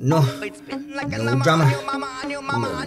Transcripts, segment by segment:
no, no, no drama. No,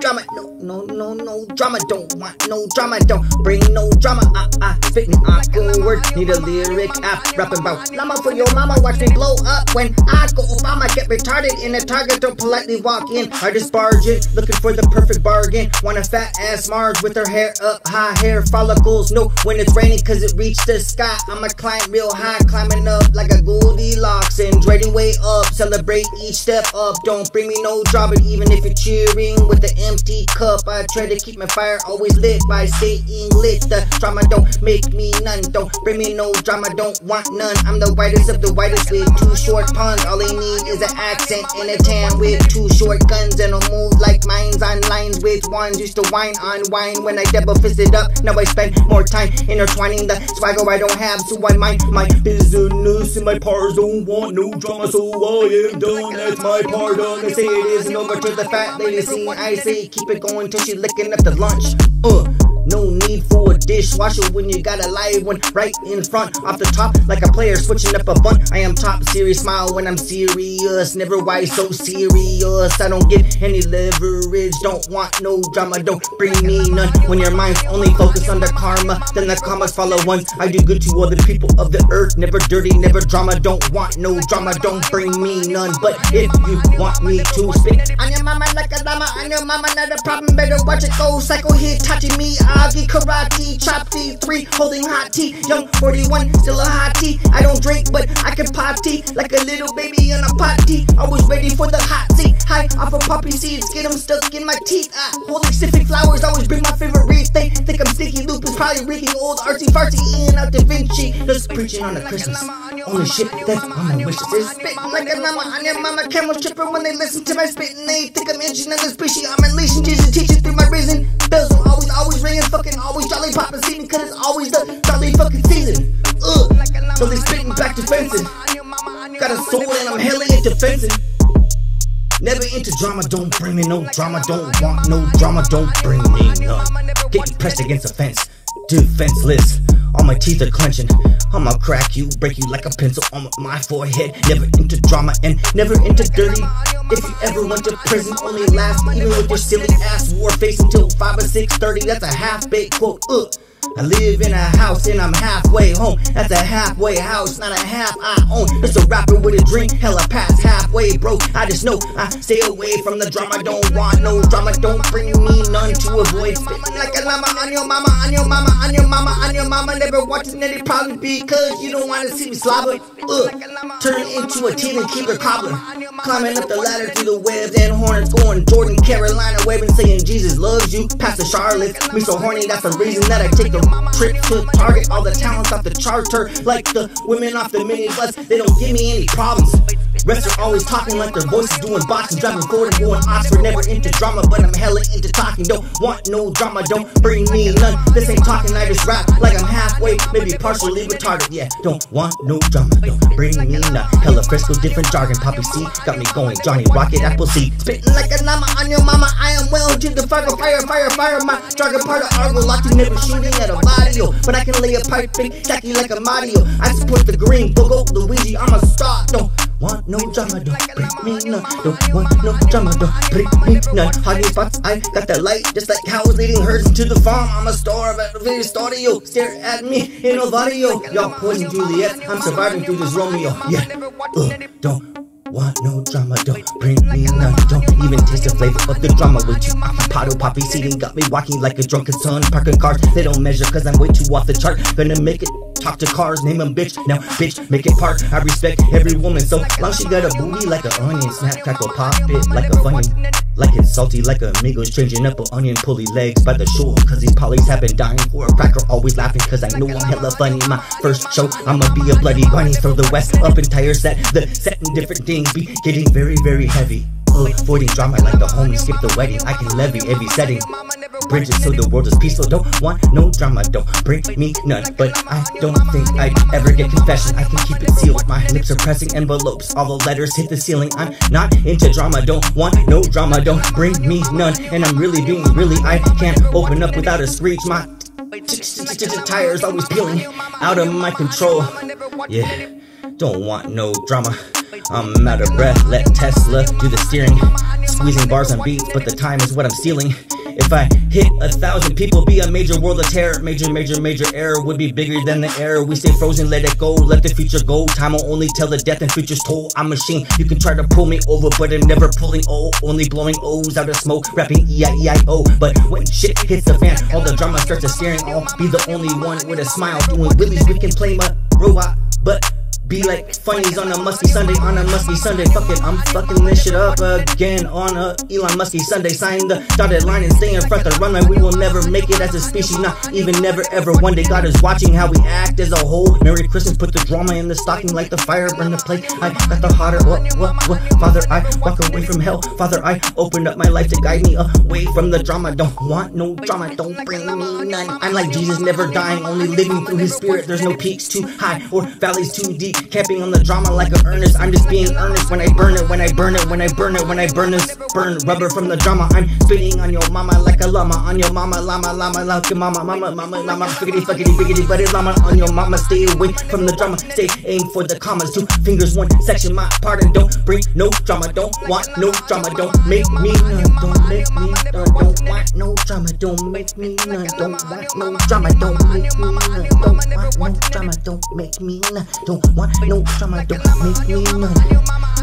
drama. No, no, no, drama. Don't want no drama. Don't bring no drama. Ah, ah, spitting awkward. Need a lyric app. Rapping about llama for your mama. Watch me blow up when I go Obama. Get retarded in a target. Don't politely walk in. Artist barging, looking for the perfect bargain. Want a fat ass Marge with her hair up high. Hair follicles. No, when it's raining, cause it reached the sky. I'ma climb real high. Climbing up like a Goldilocks and dreading way up. Celebrate each step up. Don't bring me no drama, even if you're cheering with an empty cup. I try to keep my fire always lit by staying lit. The drama don't make me none. Don't bring me no drama, don't want none. I'm the whitest of the whitest with two short puns. All they need is an accent and a tan with two short guns and a move with ones. Used to whine on wine when I double fisted up. Now I spend more time intertwining the swagger I don't have, so I mind my business and my pars don't want no drama, so I am done. That's my part done. They say it isn't over to the fat lady scene. I say keep it going till she licking up the lunch. Uh. No need for a dishwasher when you got a live one right in front, off the top, like a player switching up a bunt. I am top serious, smile when I'm serious. Never why so serious. I don't get any leverage, don't want no drama, don't bring me none. When your mind's only focused on the karma, then the karmas follow once. I do good to other people of the earth, never dirty, never drama. Don't want no drama, don't bring me none. But if you want me to spit on your mama like a llama, on your mama, not a problem. Better watch it go. Psycho hit touching me. Agi karate, chop the three, holding hot tea. Young 41, still a hot tea. I don't drink, but I can pop tea like a little baby in a pot tea. Always ready for the hot seat. High off of poppy seeds, get them stuck in my teeth. Ah, holy civic flowers, always bring my favorite wreath. They think I'm sticky lupus, probably reeking old artsy fartsy Ian out Da Vinci. Just preaching on the Christmas. Only shit that's on my wishes is spitting like a llama on your mama. Camel tripping when they listen to my spitting. They think I'm inching on the species. I'm unleashing Jesus, teaching through my fucking season. Ugh, so they spitting back to fencing. Got a sword and I'm hella into fencing. Never into drama, don't bring me no drama, don't want no drama, don't bring me none. Getting pressed against a fence, defenseless. All my teeth are clenching. I'ma crack you, break you like a pencil on my forehead. Never into drama and never into dirty. If you ever went to prison, only last even with your silly ass war face until 5 or 6.30. That's a half baked quote. Ugh. I live in a house and I'm halfway home. That's a halfway house, not a half I own. Just a rapper with a dream, hella past halfway broke. I just know I stay away from the drama. Don't want no drama. Don't bring me none to avoid like a llama on your mama, on your mama, on your mama, on your mama. Never watching any probably because you don't want to see me slobber. Ugh. Turn into a team and keep it cobbler. Climbing up the ladder through the webs and horns, going Jordan, Carolina, waving, saying Jesus loves you. Past the Charlotte, me so horny, that's the reason that I take the trip to Target. All the talents off the charter, like the women off the minibus, they don't give me any problems. Rest are always talking like their voices doing boxing, driving forward and going Oxford. Never into drama, but I'm hella into talking. Don't want no drama, don't bring me none. This ain't talking, I just rap like I'm halfway, maybe partially retarded. Yeah, don't want no drama, don't bring me none. Hella fresco, different jargon. Poppy C got me going. Johnny Rocket, Apple C, spitting like a llama on your mama. I am well to the fire, fire, fire, fire. My jargon part of Argo, locked never shooting at a audio, oh. but I can lay a pipe big, tacky like a Mario. I support the green, Bogo, Luigi. I'm a star. Don't want no drama, don't bring me none. Don't want no drama, don't bring me none. Hiding spots, I got the light, just like cows leading herds to the farm. I'm a star of video studio. Stare at me in a video. Y'all poison Juliet. I'm surviving through this Romeo. Yeah, Ugh, don't want no drama, don't bring me none. Don't even taste the flavor of the drama with you. Avocado poppy seeding got me walking like a drunken son. Parking cars, they don't measure cause I'm way too off the chart. Gonna make it. Talk to cars, name them bitch. Now, bitch, make it part. I respect every woman, so long she got a booty like an onion. Snap, crackle, pop it like a funyun. Like it's salty like a amigos changing up an onion pulley legs by the shore Cause these polys have been dying for a cracker Always laughing cause I know I'm hella funny My first show I'ma be a bloody bunny Throw the west up entire set The set and different things be getting very very heavy Avoiding drama like the homies skip the wedding. I can levy every setting. Bridges so the world is peaceful Don't want no drama Don't bring me none. But I don't think I'd ever get confession. I can keep it sealed. My lips are pressing envelopes. All the letters hit the ceiling. I'm not into drama Don't want no drama Don't bring me none. And I'm really being really I can't open up without a screech. My tires always peeling Out of my control. Yeah Don't want no drama I'm out of breath, let Tesla do the steering. Squeezing bars on beats, but the time is what I'm stealing. If I hit a thousand people, be a major world of terror. Major, major, major error would be bigger than the error. We stay frozen, let it go, let the future go. Time will only tell the death and future's toll. I'm a machine, you can try to pull me over, but I'm never pulling O. Only blowing O's out of smoke, rapping E-I-E-I-O. But when shit hits the fan, all the drama starts to staring. I'll be the only one with a smile, doing willies. We can play my robot, but be like funnies on a musty Sunday, on a musty Sunday. Fuck it, I'm fucking this shit up again on a Elon Musky Sunday. Sign the dotted line and stay in front the runway. We will never make it as a species, not even never ever. One day God is watching how we act as a whole. Merry Christmas, put the drama in the stocking like the fire, burn the plate. I got the hotter, what, what, what? Father, I walk away from hell. Father, I opened up my life to guide me away from the drama. Don't want no drama, don't bring me none. I'm like Jesus, never dying, only living through his spirit. There's no peaks too high or valleys too deep. Camping on the drama like a earnest. I'm just being earnest when I burn it, when I burn it, when I burn it, when I burn this. Burn rubber from the drama. I'm spitting on your mama like a llama. On your mama, llama, llama, like your mama, mama, mama, llama. Figgity, fuckity, biggity, buddy, llama. On your mama, stay away from the drama. Stay aim for the commas. Two fingers, one section. My pardon. Don't bring no drama. Don't want no drama. Don't make me none. Don't make me none. Don't want no drama. Don't make me none. Don't want no drama. Don't make me none. Don't want no drama. Don't make me none. Don't want no drama, don't make me none.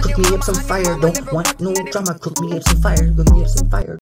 Cook me up some fire, don't want no drama. Cook me up some fire, cook me up some fire.